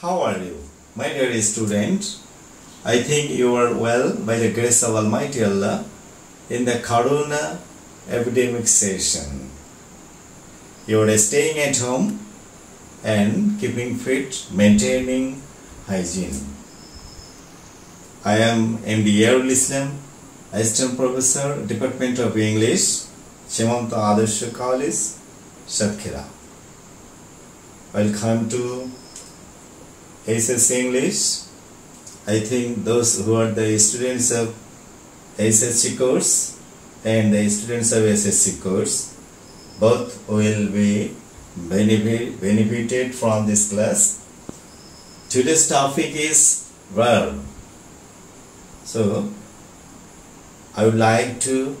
How are you, my dear student? I think you are well by the grace of Almighty Allah in the Corona epidemic session. You are staying at home and keeping fit, maintaining hygiene. I am MD Yearul Islam, Assistant Professor, Department of English, Shimanta Adarsha College, Satkhira. Welcome to SS English. I think those who are the students of SSC course and the students of SSC course both will be benefit, benefited from this class. Today's topic is verb. So, I would like to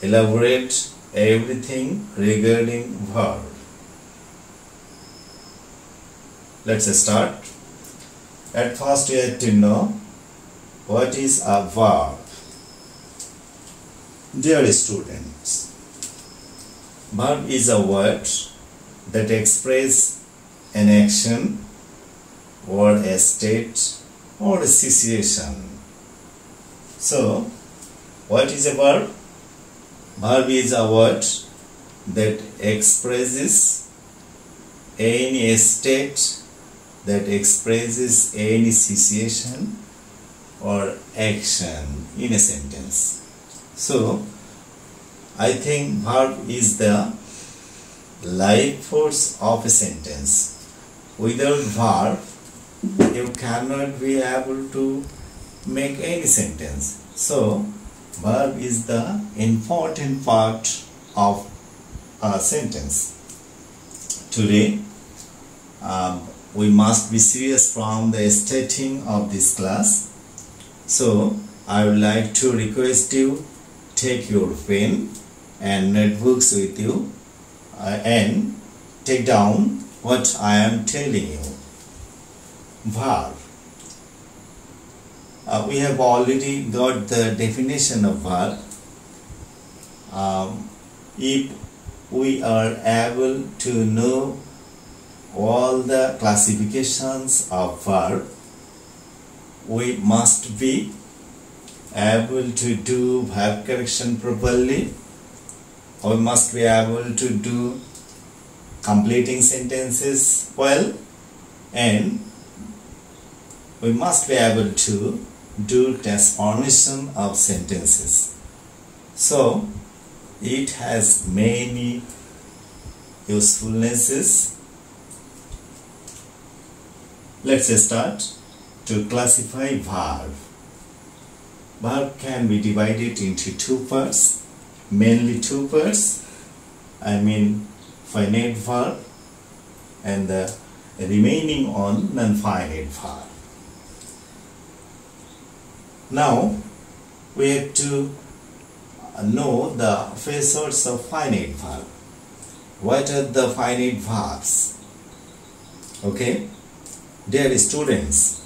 elaborate everything regarding verb. Let's start. At first, we have to know what is a verb. Dear students, verb is a word that expresses an action or a state or a situation. So, what is a verb? Verb is a word that expresses any state that expresses any situation or action in a sentence. So, I think verb is the life force of a sentence. Without verb, you cannot be able to make any sentence. So, verb is the important part of a sentence. Today, um, we must be serious from the starting of this class. So, I would like to request you take your pen and notebooks with you uh, and take down what I am telling you. Verb. Uh, we have already got the definition of verb. Um, if we are able to know all the classifications of verb, we must be able to do verb correction properly. We must be able to do completing sentences well and we must be able to do transformation of sentences. So it has many usefulnesses. Let's start to classify verb. Verb can be divided into two parts, mainly two parts. I mean finite verb and the remaining on non-finite verb. Now we have to know the facets of finite verb. What are the finite verbs? Okay, dear students,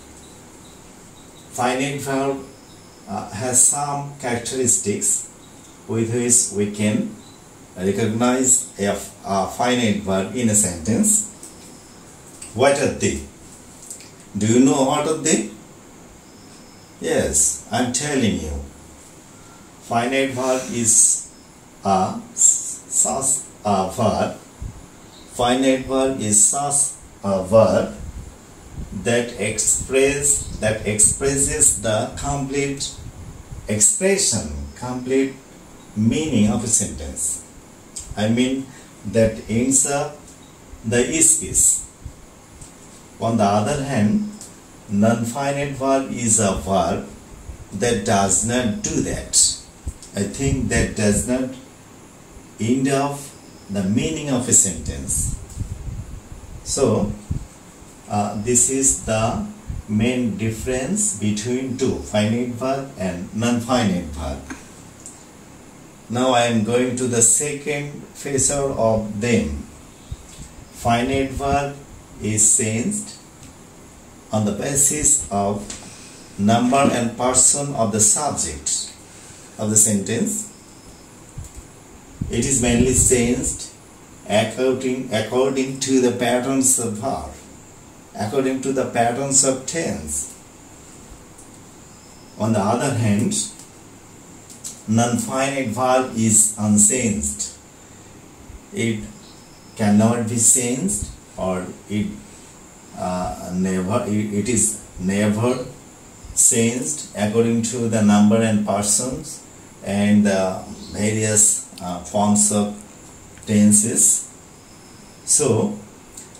finite verb uh, has some characteristics with which we can recognize a, a finite verb in a sentence. What are they? Do you know what are they? Yes, I'm telling you. Finite verb is a such a verb. Finite verb is such a verb that express that expresses the complete expression, complete meaning of a sentence. I mean that ends up the speech. On the other hand, non-finite verb is a verb that does not do that. I think that does not end up the meaning of a sentence. So, uh, this is the main difference between two finite verb and non-finite verb. Now I am going to the second facet of them. Finite verb is changed on the basis of number and person of the subject of the sentence. It is mainly changed according, according to the patterns of verb according to the patterns of tense. On the other hand, non-finite verb is unchanged. It cannot be changed or it uh, never it, it is never changed according to the number and persons and the various uh, forms of tenses so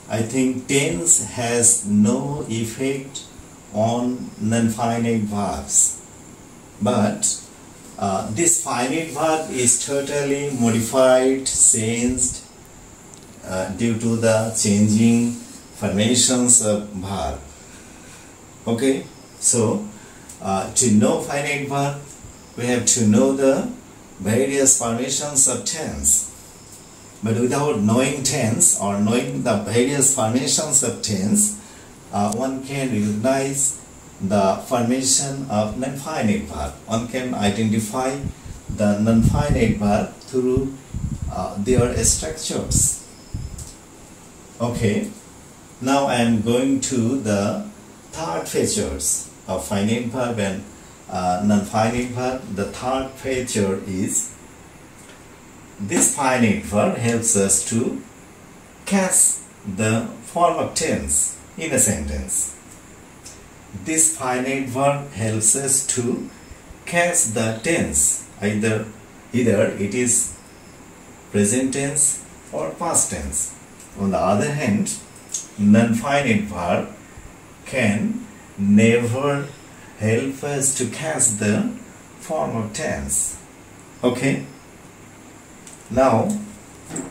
i think tense has no effect on non-finite verbs. But uh, this finite verb is totally modified changed uh, due to the changing formations of verb. Okay? So uh, to know finite verb we have to know the various formations of tense but without knowing tense or knowing the various formations of tense uh, one can recognize the formation of non-finite verb. One can identify the non-finite verb through uh, their structures. Okay. Now I am going to the third features of finite verb and uh, non-finite verb. The third feature is this finite verb helps us to cast the form of tense in a sentence. This finite verb helps us to cast the tense either either it is present tense or past tense. On the other hand, non-finite verb can never help us to cast the form of tense. Okay? Now,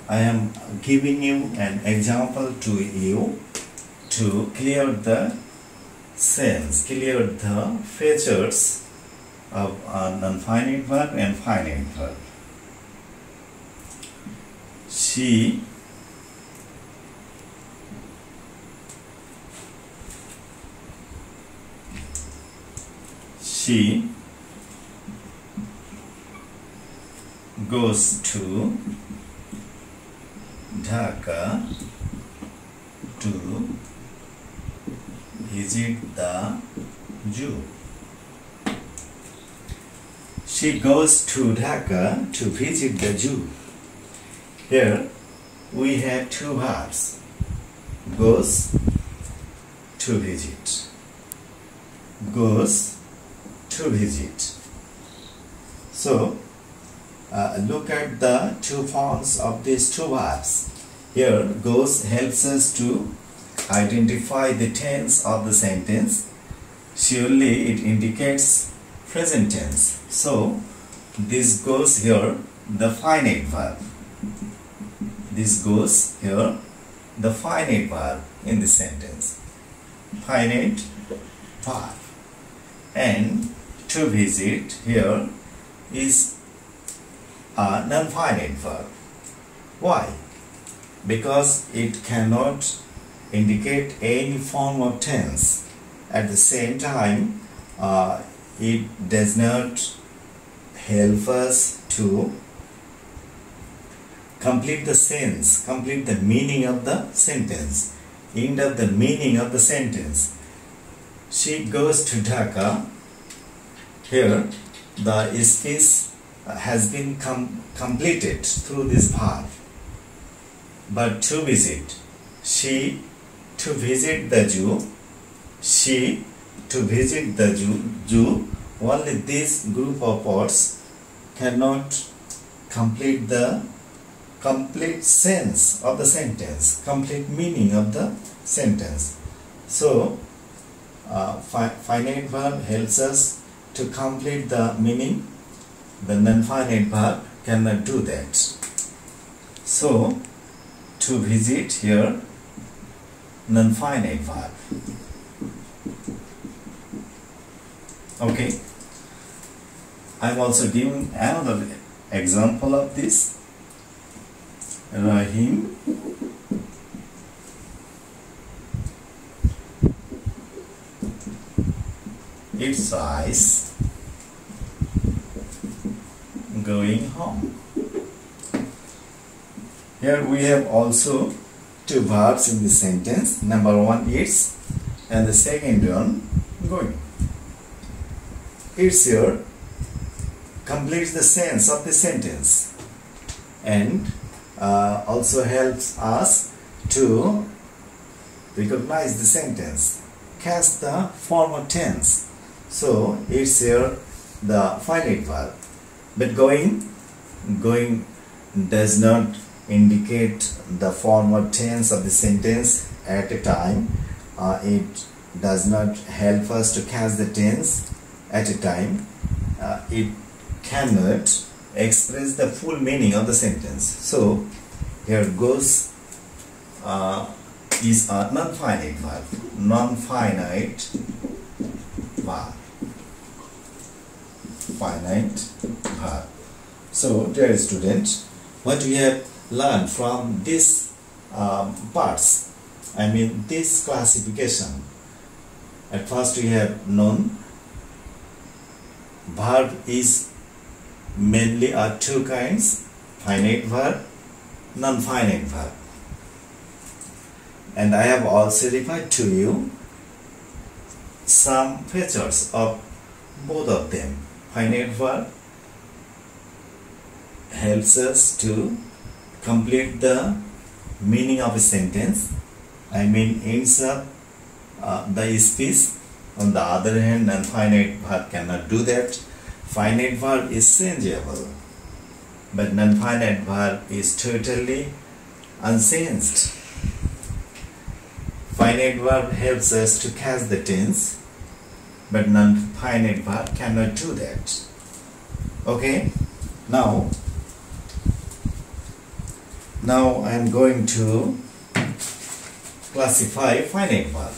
I am giving you an example to you to clear the sense, clear the features of a non-finite verb and finite verb. She she goes to Dhaka to visit the zoo. She goes to Dhaka to visit the zoo. Here we have two verbs. Goes to visit. Goes to visit. So, uh, look at the two forms of these two verbs. Here, goes helps us to identify the tense of the sentence. Surely it indicates present tense. So, this goes here the finite verb. This goes here the finite verb in the sentence. Finite verb. And to visit here is a non-finite verb. Why? Because it cannot indicate any form of tense. At the same time, uh, it does not help us to complete the sense, complete the meaning of the sentence, end of the meaning of the sentence. She goes to Dhaka here the speech has been com completed through this verb. But to visit, she to visit the Jew, she to visit the Jew, Jew only this group of words cannot complete the complete sense of the sentence, complete meaning of the sentence. So, uh, fi finite verb helps us to complete the meaning the non-finite verb cannot do that. So to visit here non-finite verb okay. I'm also giving another example of this. Rahim. Its eyes going home. Here we have also two verbs in the sentence. Number one is and the second one going. It's here completes the sense of the sentence and uh, also helps us to recognize the sentence cast the former tense so it's here the finite verb but going going does not indicate the former tense of the sentence at a time. Uh, it does not help us to cast the tense at a time. Uh, it cannot express the full meaning of the sentence. So here goes. Uh, is a non-finite verb? Non-finite verb. Finite verb so dear student what we have learned from this um, parts I mean this classification. At first we have known verb is mainly are two kinds finite verb non-finite verb. And I have also referred to you some features of both of them finite verb helps us to complete the meaning of a sentence. I mean ends up uh, the speech. On the other hand non-finite verb cannot do that. Finite verb is changeable but non-finite verb is totally unchanged. Finite verb helps us to cast the tense but non-finite verb cannot do that. Okay? Now now I am going to classify finite verb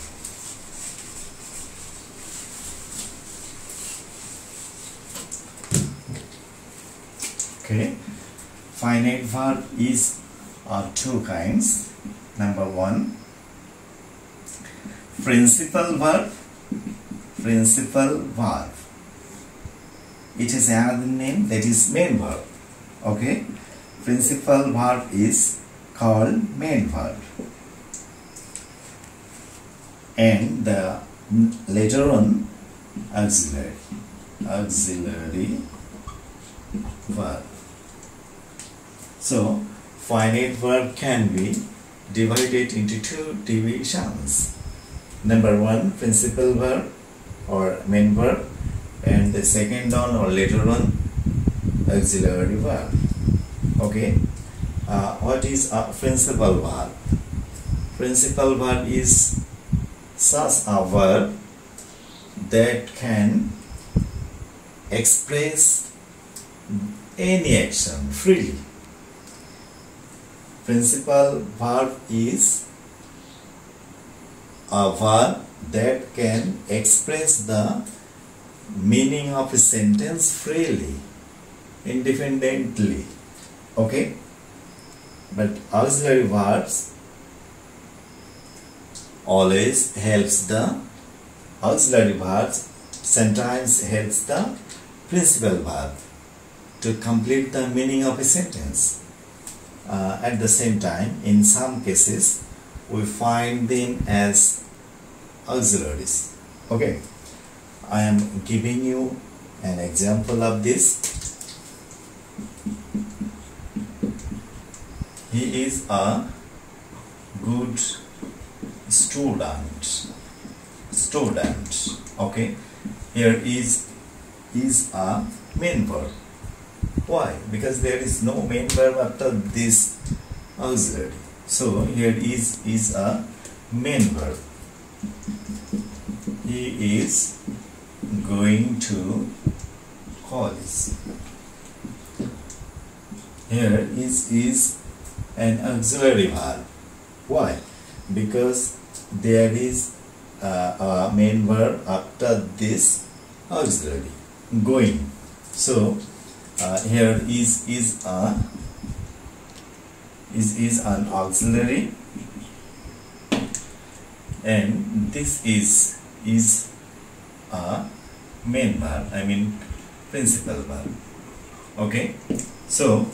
okay. Finite verb is uh, two kinds. Number one principal verb principal verb. It is another name that is main verb. Okay principal verb is called main verb. And the later on auxiliary auxiliary verb. So finite verb can be divided into two divisions. Number one principal verb or main verb and the second one or later one auxiliary verb okay? Uh, what is a principal verb? Principal verb is such a verb that can express any action freely. Principal verb is a verb that can express the meaning of a sentence freely independently okay? But auxiliary verbs always helps the auxiliary verbs sometimes helps the principal verb to complete the meaning of a sentence. Uh, at the same time in some cases we find them as auxiliaries. Okay? I am giving you an example of this he is a good student. Student. Okay? Here is is a main verb. Why? Because there is no main verb after this auxiliary so here is is a main verb. He is going to college. Here is is an auxiliary verb why? Because there is uh, a main verb after this auxiliary going. So uh, here is is a is is an auxiliary. And this is is a main verb i mean principal verb okay? So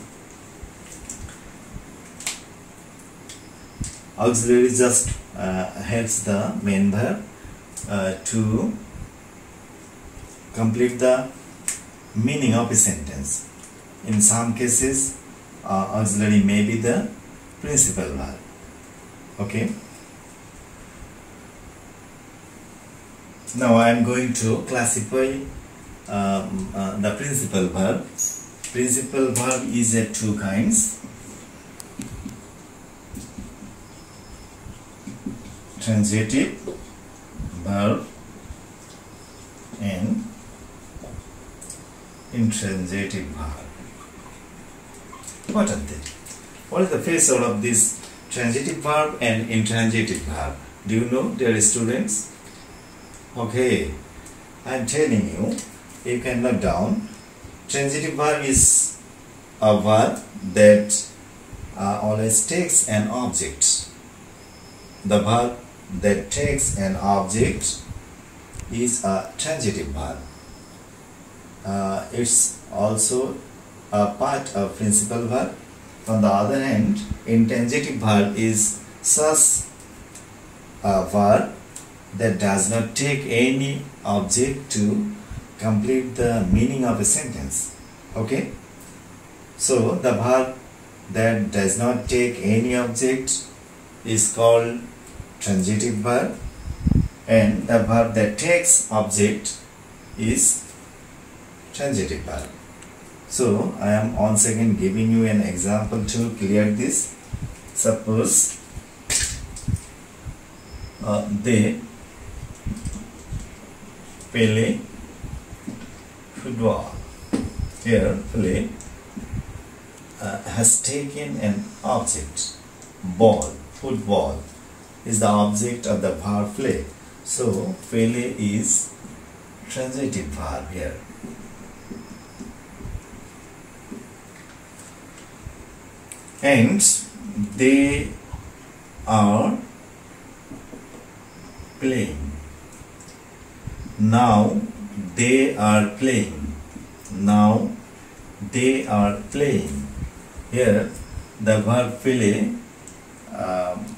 auxiliary just uh, helps the main verb uh, to complete the meaning of a sentence. In some cases, uh, auxiliary may be the principal verb. Okay. Now I am going to classify um, uh, the principal verb. Principal verb is a two kinds. Transitive verb and intransitive verb. What are they? What is the face of this transitive verb and intransitive verb? Do you know, dear students? Okay, I am telling you, you can note down. Transitive verb is a verb that uh, always takes an object. The verb that takes an object is a transitive verb. Uh, it's also a part of principal verb. On the other hand, intransitive verb is such a verb that does not take any object to complete the meaning of a sentence. Okay? So, the verb that does not take any object is called transitive verb and the verb that takes object is transitive verb. So I am once again giving you an example to clear this. Suppose uh, they play football. Here play uh, has taken an object, ball, football is the object of the verb play. So play is transitive verb here. and they are playing. Now they are playing. Now they are playing. Here the verb play um,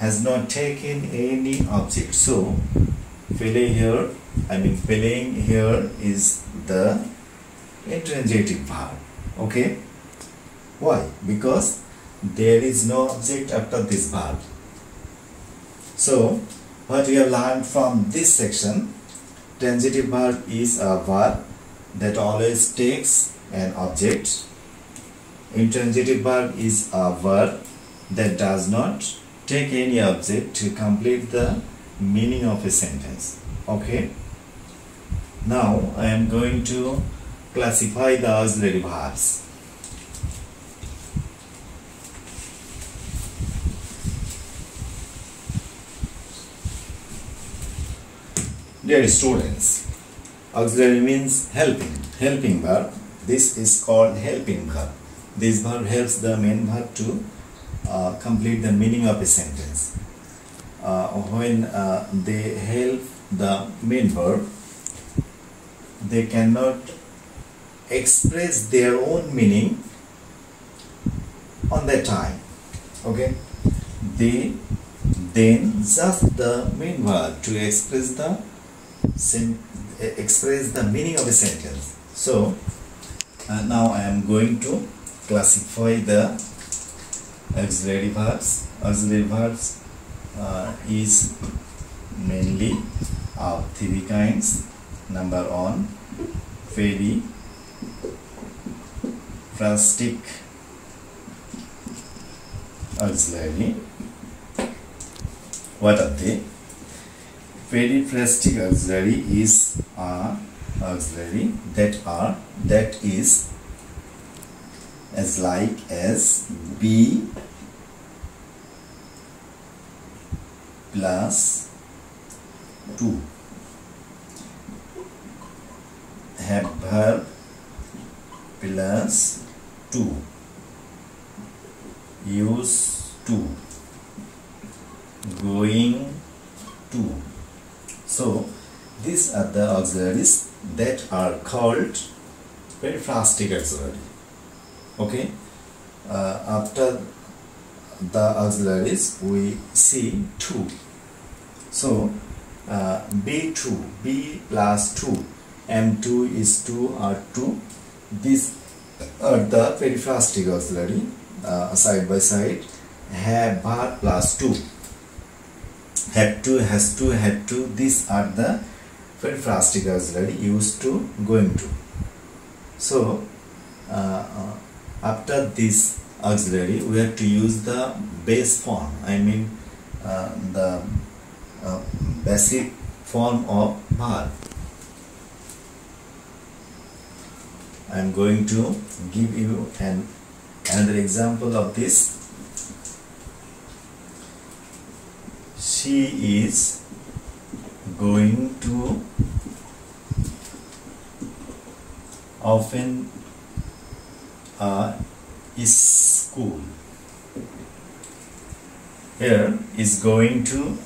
has not taken any object. So play here, I mean filling here is the intransitive verb. Okay. Why? Because there is no object after this verb. So, what we have learned from this section, transitive verb is a verb that always takes an object. Intransitive verb is a verb that does not take any object to complete the meaning of a sentence. Okay. Now, I am going to classify the auxiliary verbs. Dear students, auxiliary means helping, helping verb. This is called helping verb. This verb helps the main verb to uh, complete the meaning of a sentence. Uh, when uh, they help the main verb, they cannot express their own meaning on that time. Okay, they then just the main verb to express the express the meaning of a sentence. So uh, now I am going to classify the auxiliary verbs. Auxiliary verbs uh, is mainly of three kinds. Number one, very phrastic auxiliary. What are they? Very periphrastic auxiliary is a auxiliary that are that is as like as b plus 2 have verb plus 2 use 2 going to. So these are the auxiliaries that are called very periphrastic auxiliary. Okay. Uh, after the auxiliaries we see 2 so uh, b2 b plus 2 m2 is 2 r2 these are the periphrastic auxiliary uh, side by side have bar plus 2 head 2 has 2 head 2 these are the periphrastic auxiliary used to going to so uh, uh, after this auxiliary we have to use the base form I mean uh, the uh, basic form of bar I am going to give you an another example of this. She is going to often uh, is school. Here is going to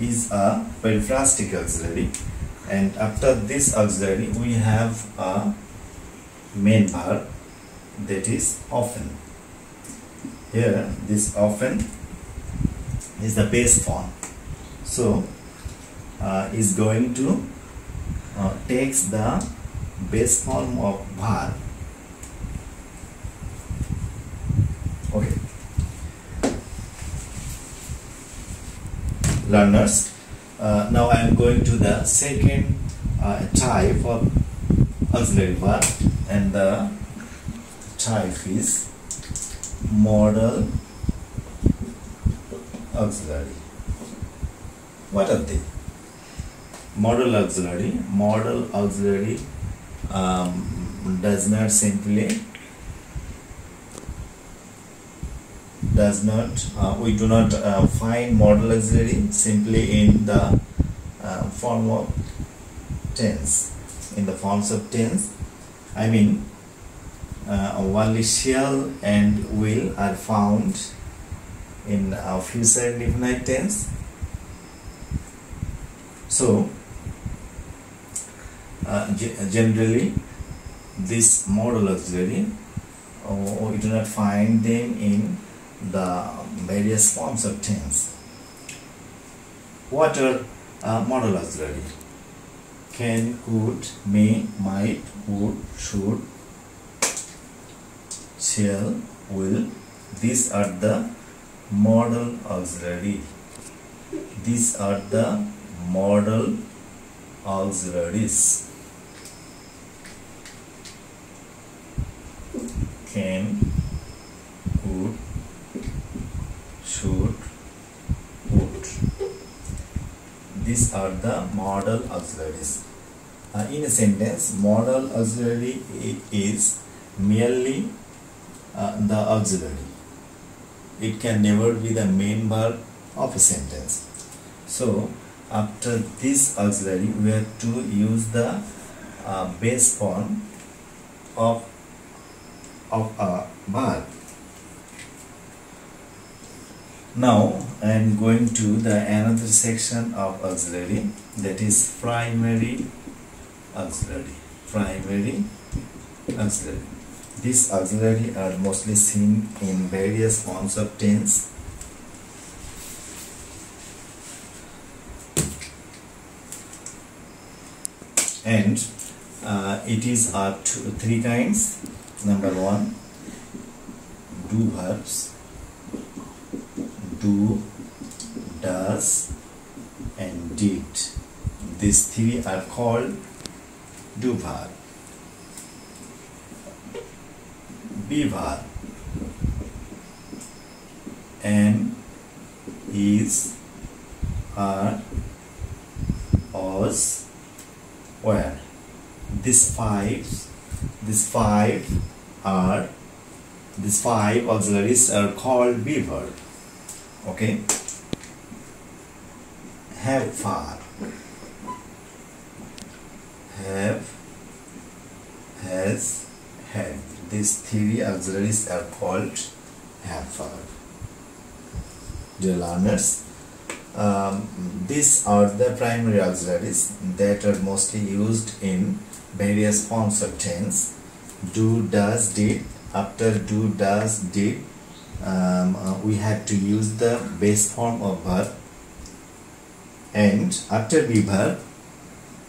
is a periphrastic auxiliary. And after this auxiliary we have a main verb that is often. Here this often is the base form. So uh, is going to uh, takes the base form of var. Okay. Learners uh, now I am going to the second uh, type of auxiliary verb and the type is modal auxiliary. What are they? Modal auxiliary modal auxiliary um, does not simply does not uh, we do not uh, find modal auxiliary simply in the uh, form of tense in the forms of tense I mean uh, only shall and will are found in future indefinite tense so uh, generally this modal auxiliary uh, we do not find them in the various forms of tense. What are uh, modal auxiliary? Can, could, may, might, would, should, shall, will. These are the modal auxiliary. These are the modal auxiliaries. Can, could, should, would. Are the modal auxiliaries. Uh, in a sentence, modal auxiliary is merely uh, the auxiliary. It can never be the main verb of a sentence. So, after this auxiliary, we have to use the uh, base form of of a verb. Now I am going to the another section of auxiliary that is primary auxiliary. Primary auxiliary. These auxiliary are mostly seen in various forms of tense. And uh, it is uh, two, three kinds. Number one, do verbs do, does, and did. These three are called do verb. Be verb and is, are, was, were. These five, these five are, these five auxiliaries are called be verb okay? Have far. Have has had. These three auxiliaries are called have far. Dear learners um, these are the primary auxiliaries that are mostly used in various forms of tense do does did after do does did um, uh, we have to use the base form of verb and after verb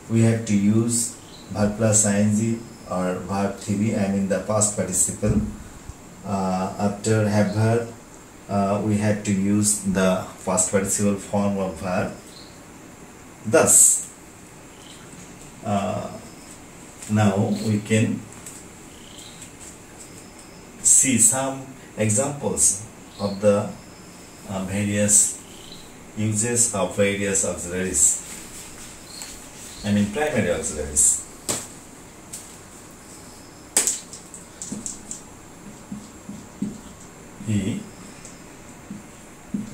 we have to use verb plus ing or verb 3 I mean the past participle uh, after have verb uh, we have to use the past participle form of verb thus uh, now we can see some examples of the uh, various uses of various auxiliaries I mean primary auxiliaries. He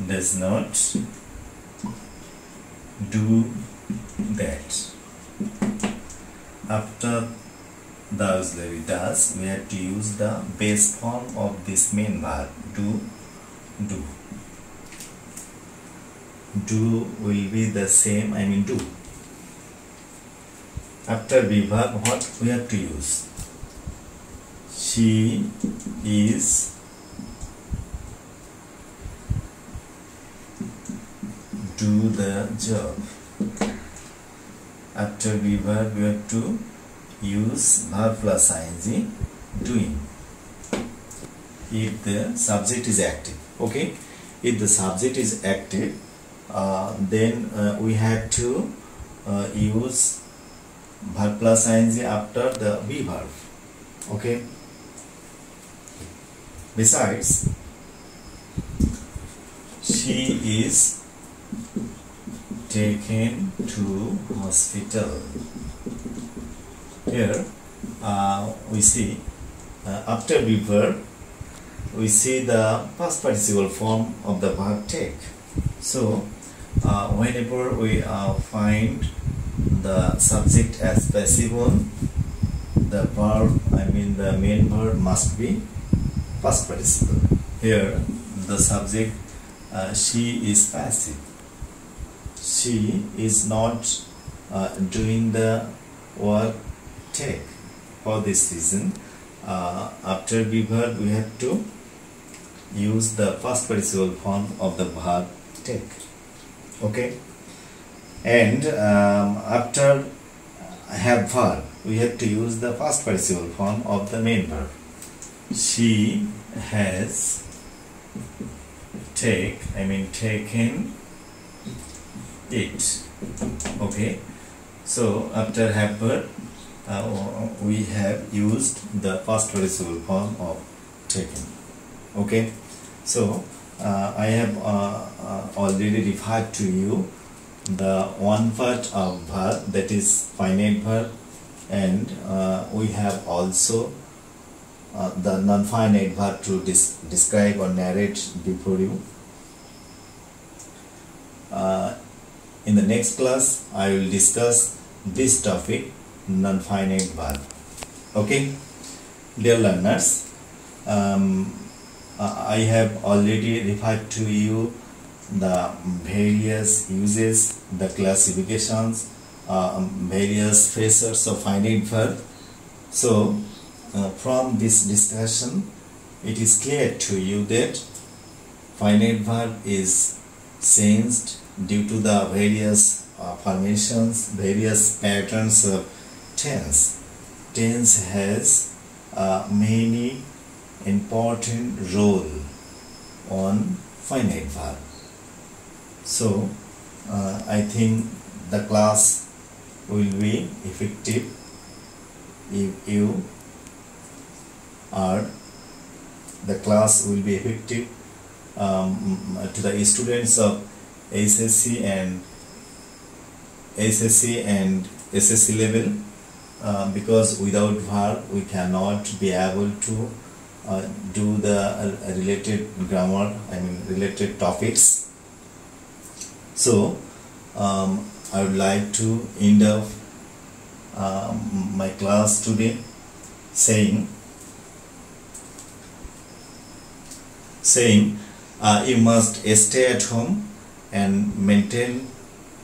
does not do that. After the auxiliary does we have to use the base form of this main verb do do. Do will be the same I mean do. After be verb what we have to use? She is do the job. After be verb we have to use verb plus ing doing if the subject is active okay? If the subject is active uh, then uh, we have to uh, use verb plus ing after the be verb okay? Besides she is taken to hospital here uh, we see uh, after verb we see the past participle form of the verb take. So uh, whenever we uh, find the subject as passive the verb I mean the main verb must be past participle. Here the subject uh, she is passive. She is not uh, doing the work take for this reason. Uh, after be verb we have to use the past participle form of the verb take okay? And um, after have verb we have to use the past participle form of the main verb she has take I mean taken it. Okay? So after have verb uh, we have used the past participle form of taken okay? So uh, I have uh, uh, already referred to you the one part of verb that is finite verb and uh, we have also the non-finite verb to describe or narrate before you. In the next class I will discuss this topic non-finite verb okay? Dear learners um, I have already referred to you the various uses the classifications uh, various phases of finite verb so uh, from this discussion it is clear to you that finite verb is changed due to the various uh, formations various patterns of tense. Tense has many important role on finite verb. So uh, I think the class will be effective if you are the class will be effective um, to the students of SSC and SSC and SSC level uh, because without verb we cannot be able to uh, do the uh, related grammar I mean related topics. So um, I would like to end up um, my class today saying saying uh, you must stay at home and maintain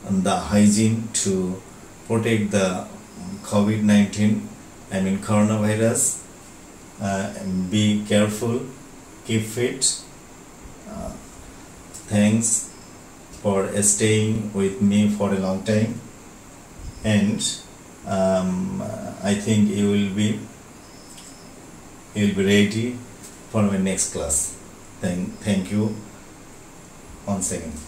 the hygiene to protect the COVID-19 I mean coronavirus uh, be careful keep fit uh, thanks for staying with me for a long time. And um, I think you will be you will be ready for my next class. Thank, thank you once again